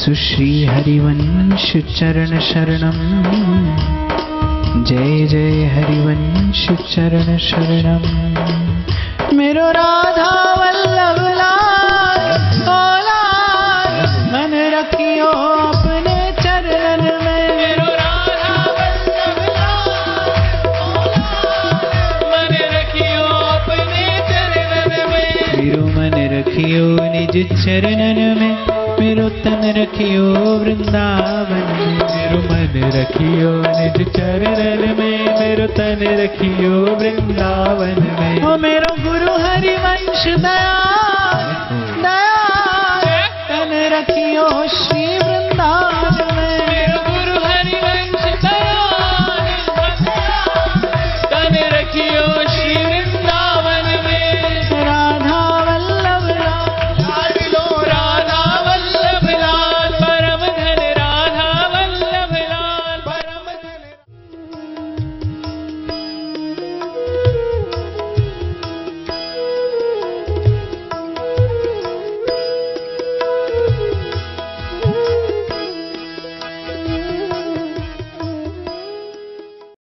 सुश्री हरिवंश चरण शरणम जय जय हरिवंश चरण शरणम मेरो राधा वल्लभ लाल मन रखियो अपने चरण में। मेरो राधा वल्लभ लाल, मन रखियो अपने चरणन में। मेरो मन रखियो निज चरणन में। तन रखियो वृंदावन में। मेरो मन रखियो निज चरणन में। मेरो तन रखियो वृंदावन में। ओ मेरो गुरु हरिवंश दया। दया। तन रखियो श्री